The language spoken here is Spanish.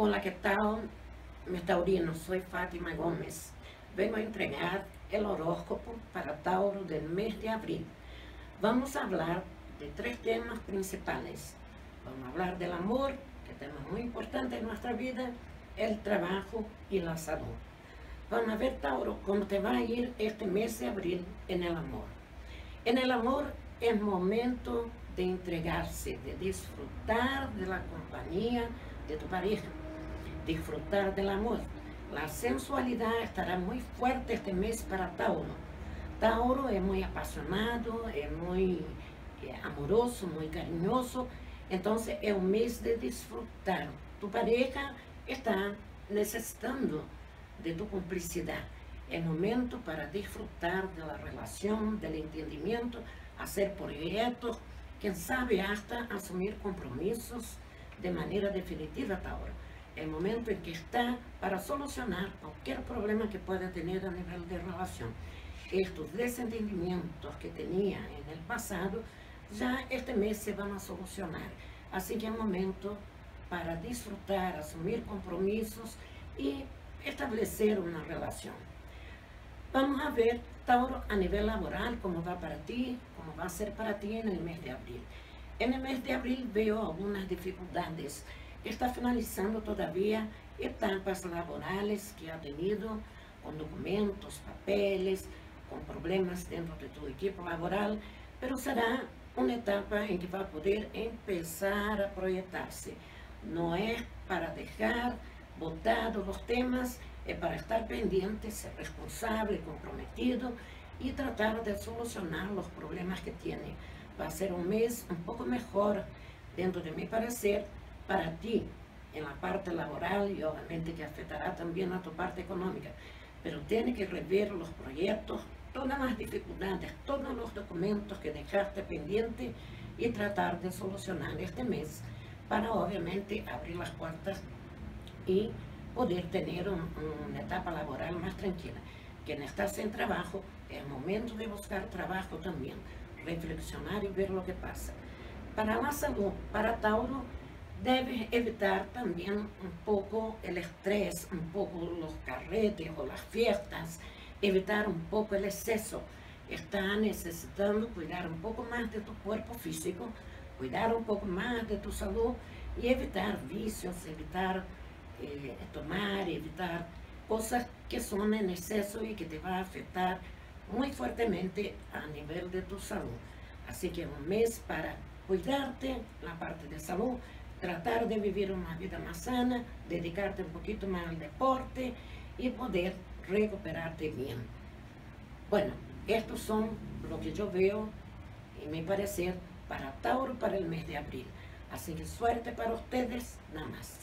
Hola, ¿qué tal? Mis taurinos, soy Fátima Gómez. Vengo a entregar el horóscopo para Tauro del mes de abril. Vamos a hablar de tres temas principales. Vamos a hablar del amor, que es tema muy importante en nuestra vida, el trabajo y la salud. Vamos a ver, Tauro, cómo te va a ir este mes de abril en el amor. En el amor es momento de entregarse, de disfrutar de la compañía de tu pareja, disfrutar del amor. La sensualidad estará muy fuerte este mes para Tauro. Tauro es muy apasionado, es muy eh, amoroso, muy cariñoso, entonces es un mes de disfrutar. Tu pareja está necesitando de tu complicidad. Es momento para disfrutar de la relación, del entendimiento, hacer proyectos, quién sabe hasta asumir compromisos de manera definitiva ahora. El momento en que está para solucionar cualquier problema que pueda tener a nivel de relación. Estos desentendimientos que tenía en el pasado, ya este mes se van a solucionar. Así que es momento para disfrutar, asumir compromisos y establecer una relación. Vamos a ver, Tauro, a nivel laboral, cómo va para ti, cómo va a ser para ti en el mes de abril. En el mes de abril veo algunas dificultades. Está finalizando todavía etapas laborales que ha tenido con documentos, papeles, con problemas dentro de tu equipo laboral, pero será una etapa en que va a poder empezar a proyectarse. No es para dejar botados los temas es para estar pendiente, ser responsable, comprometido y tratar de solucionar los problemas que tiene. Va a ser un mes un poco mejor, dentro de mi parecer, para ti en la parte laboral y obviamente que afectará también a tu parte económica. Pero tiene que rever los proyectos, todas las dificultades, todos los documentos que dejaste pendiente y tratar de solucionar este mes para obviamente abrir las puertas y poder tener una etapa laboral más tranquila. Quien está sin trabajo, es momento de buscar trabajo también, reflexionar y ver lo que pasa. Para la salud, para Tauro, debes evitar también un poco el estrés, un poco los carretes o las fiestas, evitar un poco el exceso. Está necesitando cuidar un poco más de tu cuerpo físico, cuidar un poco más de tu salud y evitar vicios, evitar eh, tomar, evitar cosas que son en exceso y que te va a afectar muy fuertemente a nivel de tu salud. Así que un mes para cuidarte, la parte de salud, tratar de vivir una vida más sana, dedicarte un poquito más al deporte y poder recuperarte bien. Bueno, estos son lo que yo veo y mi parecer para Tauro para el mes de abril. Así que suerte para ustedes, nada más.